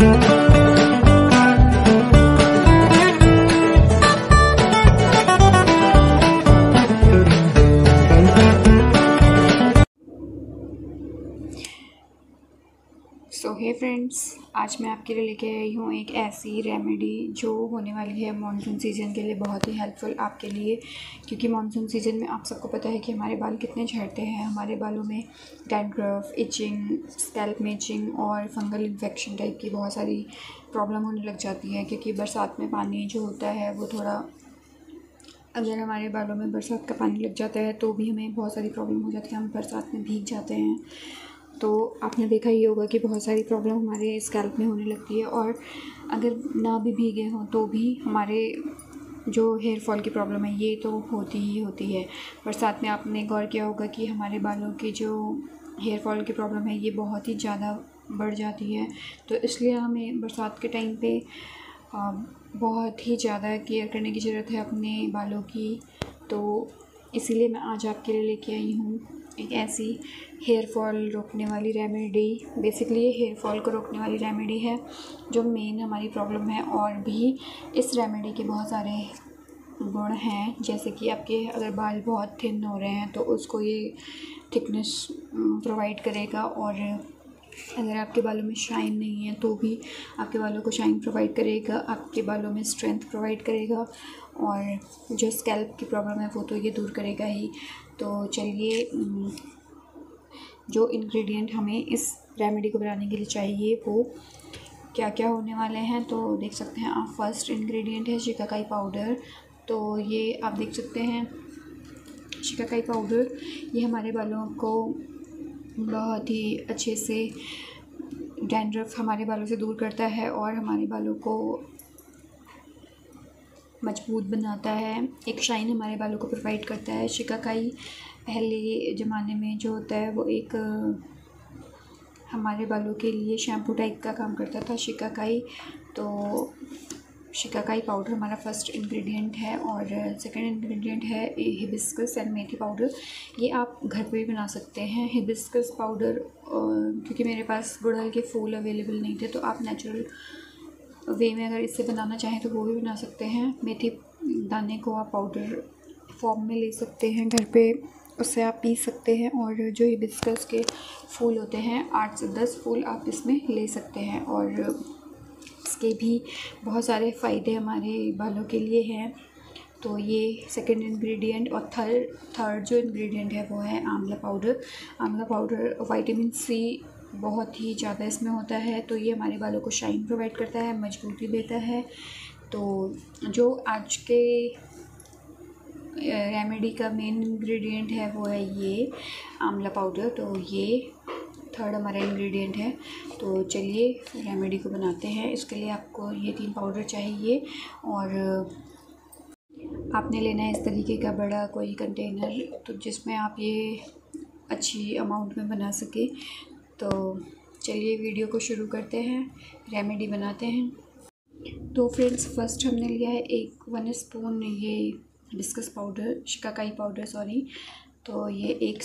Thank you. सो है friends आज मैं आपके लिए लेके आई हूँ एक ऐसी रेमेडी जो होने वाली है मानसून सीज़न के लिए बहुत ही हेल्पफुल आपके लिए। क्योंकि मानसून सीज़न में आप सबको पता है कि हमारे बाल कितने झड़ते हैं। हमारे बालों में डैंड्रफ इचिंग स्कैल्प में इचिंग और फंगल इन्फेक्शन टाइप की बहुत सारी प्रॉब्लम होने लग जाती है। क्योंकि बरसात में पानी जो होता है, वो थोड़ा अगर हमारे बालों में बरसात का पानी लग जाता है तो भी हमें बहुत सारी प्रॉब्लम हो जाती है। हम बरसात में भीग जाते हैं। तो आपने देखा ही होगा कि बहुत सारी प्रॉब्लम हमारे स्कैल्प में होने लगती है और अगर ना भी भीगे हों तो भी हमारे जो हेयर फॉल की प्रॉब्लम है, ये तो होती ही होती है। बरसात में आपने गौर किया होगा कि हमारे बालों की जो हेयर फॉल की प्रॉब्लम है, ये बहुत ही ज़्यादा बढ़ जाती है। तो इसलिए हमें बरसात के टाइम पे बहुत ही ज़्यादा केयर करने की ज़रूरत है अपने बालों की। तो इसीलिए मैं आज आपके लिए लेके आई हूँ एक ऐसी हेयर फॉल रोकने वाली रेमेडी। बेसिकली ये हेयर फॉल को रोकने वाली रेमेडी है, जो मेन हमारी प्रॉब्लम है। और भी इस रेमेडी के बहुत सारे गुण हैं, जैसे कि आपके अगर बाल बहुत थिन हो रहे हैं तो उसको ये थिकनेस प्रोवाइड करेगा। और अगर आपके बालों में शाइन नहीं है तो भी आपके बालों को शाइन प्रोवाइड करेगा, आपके बालों में स्ट्रेंथ प्रोवाइड करेगा और जो स्कैल्प की प्रॉब्लम है, वो तो ये दूर करेगा ही। तो चलिए जो इंग्रेडिएंट हमें इस रेमेडी को बनाने के लिए चाहिए, वो क्या क्या होने वाले हैं तो देख सकते हैं। आप फ़र्स्ट इंग्रेडिएंट है शिकाकाई पाउडर तो ये आप देख सकते हैं, शिकाकाई पाउडर ये हमारे बालों को बहुत ही अच्छे से डैंड्रफ हमारे बालों से दूर करता है और हमारे बालों को मज़बूत बनाता है। एक शाइन हमारे बालों को प्रोवाइड करता है। शिकाकाई पहले ज़माने में जो होता है, वो एक, हमारे बालों के लिए शैम्पू टाइप का काम करता था शिकाकाई। तो शिकाकाई पाउडर हमारा फ़र्स्ट इंग्रेडिएंट है और सेकंड इंग्रेडिएंट है हिबिस्कस एंड मेथी पाउडर। ये आप घर पे भी बना सकते हैं। हिबिस्कस पाउडर क्योंकि मेरे पास गुड़हल के फूल अवेलेबल नहीं थे तो आप नेचुरल वे में अगर इससे बनाना चाहें तो वो भी बना सकते हैं। मेथी दाने को आप पाउडर फॉर्म में ले सकते हैं घर पे, उससे आप पी सकते हैं और जो हिबिस्कस के फूल होते हैं, आठ से दस फूल आप इसमें ले सकते हैं और इसके भी बहुत सारे फ़ायदे हमारे बालों के लिए हैं। तो ये सेकंड इंग्रेडिएंट और थर्ड थर्ड जो इंग्रेडिएंट है वो है आंवला पाउडर आंवला पाउडर विटामिन सी बहुत ही ज़्यादा इसमें होता है तो ये हमारे बालों को शाइन प्रोवाइड करता है, मजबूती देता है। तो जो आज के रेमेडी का मेन इंग्रेडिएंट है वो है ये आंवला पाउडर तो ये थर्ड हमारा इंग्रेडिएंट है। तो चलिए रेमेडी को बनाते हैं। इसके लिए आपको ये तीन पाउडर चाहिए और आपने लेना है इस तरीके का बड़ा कोई कंटेनर तो जिसमें आप ये अच्छी अमाउंट में बना सके। तो चलिए वीडियो को शुरू करते हैं रेमेडी बनाते हैं। तो फ्रेंड्स फ़र्स्ट हमने लिया है एक वन स्पून ये hibiscus powder shikakai powder sorry तो ये एक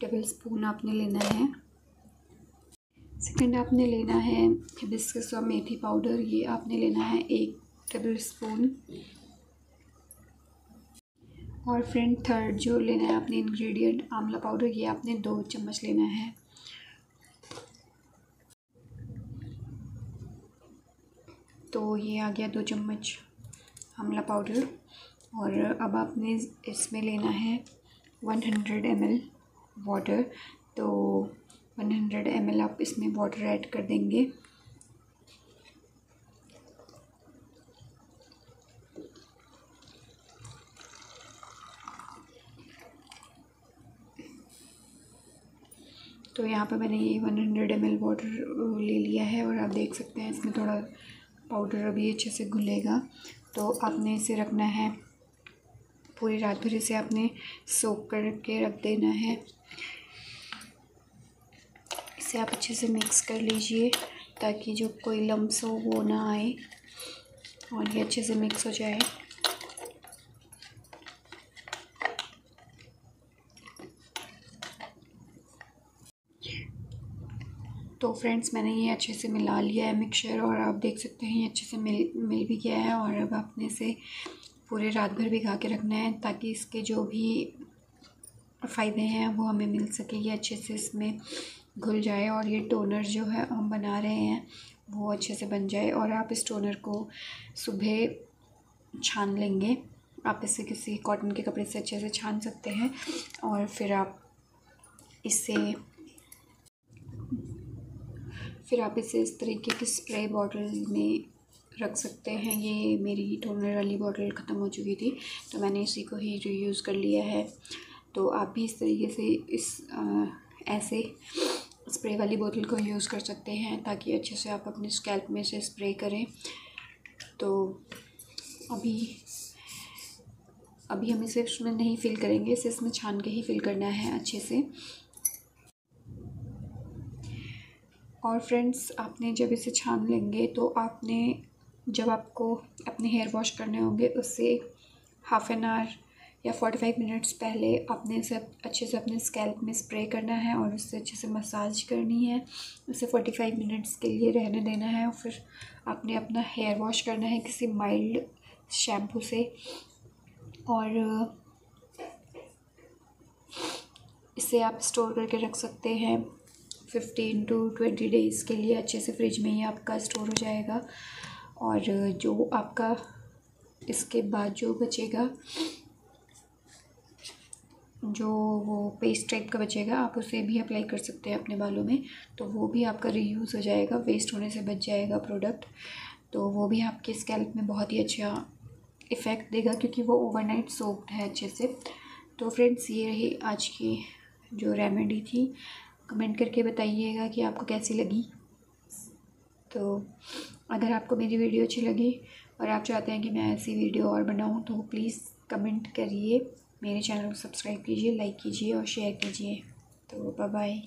टेबल स्पून आपने लेना है। सेकंड आपने लेना है हिबिस्कस और मेथी पाउडर, ये आपने लेना है एक टेबल स्पून और फ्रेंड थर्ड जो लेना है आपने इंग्रेडिएंट आंवला पाउडर, ये आपने दो चम्मच लेना है। तो ये आ गया दो चम्मच आंवला पाउडर और अब आपने इसमें लेना है वन हंड्रेड एम वाटर तो वन हंड्रेड एम एल आप इसमें वाटर ऐड कर देंगे। तो यहाँ पर मैंने ये one hundred m l water ले लिया है और आप देख सकते हैं इसमें थोड़ा पाउडर अभी अच्छे से घुलेगा। तो आपने इसे रखना है। पूरी रात भर इसे आपने सोख करके रख देना है। इसे आप अच्छे से मिक्स कर लीजिए, ताकि जो कोई लम्स हो, वो ना आए और ये अच्छे से मिक्स हो जाए। तो फ्रेंड्स मैंने ये अच्छे से मिला लिया है मिक्सचर और आप देख सकते हैं ये अच्छे से मिल मिल भी गया है और अब आपने इसे पूरे रात भर भिगा के रखना है, ताकि इसके जो भी फ़ायदे हैं वो हमें मिल सके, ये अच्छे से इसमें घुल जाए और ये टोनर जो है हम बना रहे हैं वो अच्छे से बन जाए और आप इस टोनर को सुबह छान लेंगे। आप इसे किसी कॉटन के कपड़े से अच्छे से छान सकते हैं और फिर आप इसे फिर आप इसे इस तरीके की स्प्रे बॉटल में रख सकते हैं। ये मेरी टोनर वाली बॉटल ख़त्म हो चुकी थी तो मैंने इसी को ही रीयूज़ कर लिया है। तो आप भी इस तरीके से इस आ, ऐसे स्प्रे वाली बोतल को यूज़ कर सकते हैं ताकि अच्छे से आप अपने स्कैल्प में से स्प्रे करें। तो अभी अभी हम इसे इसमें नहीं फिल करेंगे, इसे इसमें छान के ही फिल करना है अच्छे से। और फ्रेंड्स, आपने जब इसे छान लेंगे तो आपने, जब आपको अपने हेयर वॉश करने होंगे उससे हाफ़ एन आवर या फोर्टी फाइव मिनट्स पहले आपने इसे अच्छे से अपने स्कैल्प में स्प्रे करना है और उससे अच्छे से मसाज करनी है। उसे फोर्टी फाइव मिनट्स के लिए रहने देना है और फिर आपने अपना हेयर वॉश करना है किसी माइल्ड शैम्पू से। और, इसे आप स्टोर करके रख सकते हैं फिफ्टीन टू ट्वेंटी डेज़ के लिए अच्छे से फ्रिज में ही आपका स्टोर हो जाएगा। और जो आपका, इसके बाद जो बचेगा जो वो पेस्ट टाइप का बचेगा, आप उसे भी अप्लाई कर सकते हैं अपने बालों में। तो वो भी आपका रीयूज़ हो जाएगा वेस्ट होने से बच जाएगा प्रोडक्ट तो वो भी आपके स्कैल्प में बहुत ही अच्छा इफ़ेक्ट देगा, क्योंकि वो ओवरनाइट सोप्ड है अच्छे से। तो फ्रेंड्स ये रही आज की जो रेमेडी थी। कमेंट करके बताइएगा कि आपको कैसी लगी। तो अगर आपको मेरी वीडियो अच्छी लगी और आप चाहते हैं कि मैं ऐसी वीडियो और बनाऊँ तो प्लीज़ कमेंट करिए। मेरे चैनल को सब्सक्राइब कीजिए लाइक कीजिए और शेयर कीजिए। तो बाय बाय